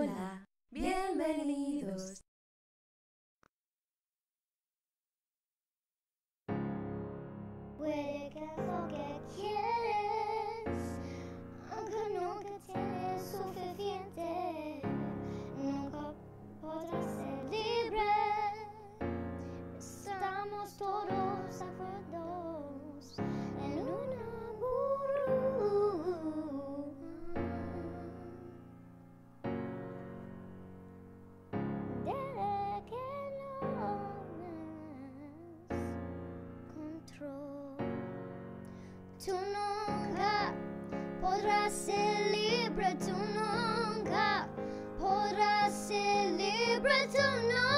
Hola, bienvenidos. Tú nunca podrás ser libre, tú nunca podrás ser libre, tú nunca.